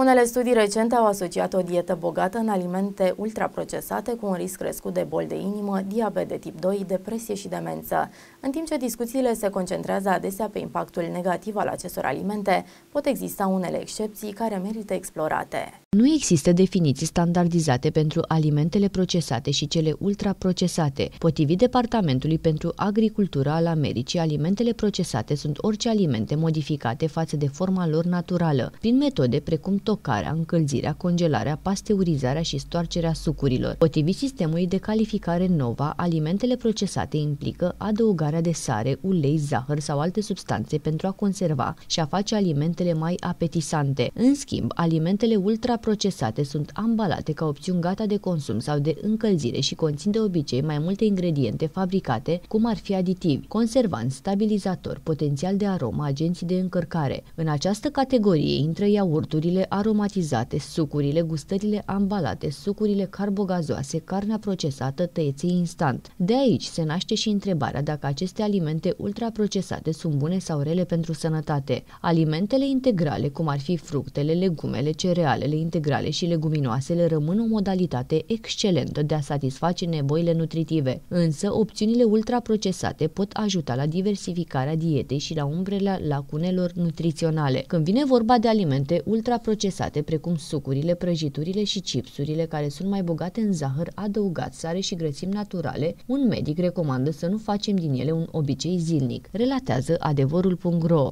Unele studii recente au asociat o dietă bogată în alimente ultraprocesate cu un risc crescut de boli de inimă, diabet de tip 2, depresie și demență. În timp ce discuțiile se concentrează adesea pe impactul negativ al acestor alimente, pot exista unele excepții care merită explorate. Nu există definiții standardizate pentru alimentele procesate și cele ultraprocesate. Potrivit Departamentului pentru Agricultură al Americii, alimentele procesate sunt orice alimente modificate față de forma lor naturală, prin metode precum tocarea, încălzirea, congelarea, pasteurizarea și stoarcerea sucurilor. Potrivit sistemului de calificare NOVA, alimentele procesate implică adăugarea de sare, ulei, zahăr sau alte substanțe pentru a conserva și a face alimentele mai apetisante. În schimb, alimentele ultraprocesate sunt ambalate ca opțiuni gata de consum sau de încălzire și conțin de obicei mai multe ingrediente fabricate, cum ar fi aditivi, conservanți, stabilizatori, potențial de aromă, agenții de încărcare. În această categorie intră iaurturile, aromatizate, sucurile, gustările ambalate, sucurile carbogazoase, carnea procesată, tăieții instant. De aici se naște și întrebarea dacă aceste alimente ultraprocesate sunt bune sau rele pentru sănătate. Alimentele integrale, cum ar fi fructele, legumele, cerealele integrale și leguminoasele, rămân o modalitate excelentă de a satisface nevoile nutritive, însă opțiunile ultraprocesate pot ajuta la diversificarea dietei și la umbrele lacunelor nutriționale. Când vine vorba de alimente ultraprocesate, procesate, precum sucurile, prăjiturile și chipsurile, care sunt mai bogate în zahăr adăugat, sare și grăsimi naturale, un medic recomandă să nu facem din ele un obicei zilnic, relatează adevărul.ro.